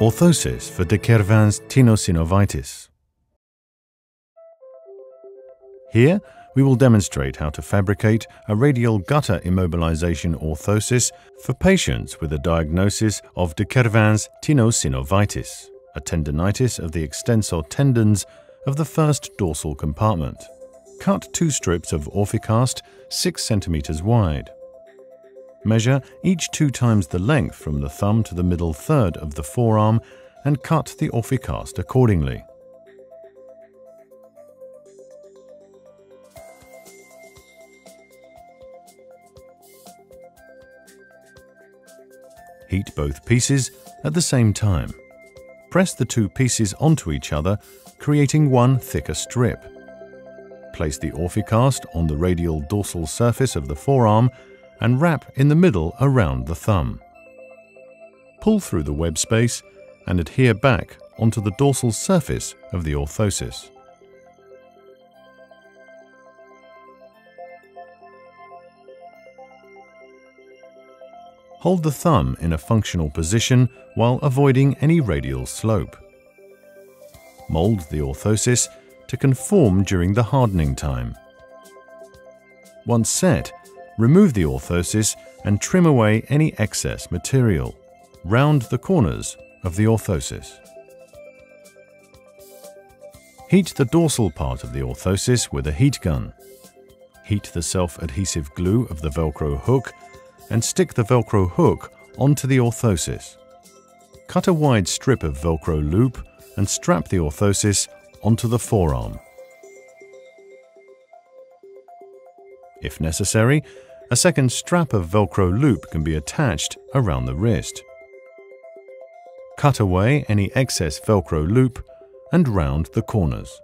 Orthosis for de Quervain's tenosynovitis. Here, we will demonstrate how to fabricate a radial gutter immobilization orthosis for patients with a diagnosis of de Quervain's tenosynovitis, a tendonitis of the extensor tendons of the first dorsal compartment. Cut two strips of Orficast 6 cm wide. Measure each two times the length from the thumb to the middle third of the forearm and cut the Orficast accordingly. Heat both pieces at the same time. Press the two pieces onto each other, creating one thicker strip. Place the Orficast on the radial dorsal surface of the forearm and wrap in the middle around the thumb. Pull through the web space and adhere back onto the dorsal surface of the orthosis. Hold the thumb in a functional position while avoiding any radial slope. Mold the orthosis to conform during the hardening time. Once set, remove the orthosis and trim away any excess material. Round the corners of the orthosis. Heat the dorsal part of the orthosis with a heat gun. Heat the self-adhesive glue of the Velcro hook and stick the Velcro hook onto the orthosis. Cut a wide strip of Velcro loop and strap the orthosis onto the forearm. If necessary, a second strap of Velcro loop can be attached around the wrist. Cut away any excess Velcro loop and round the corners.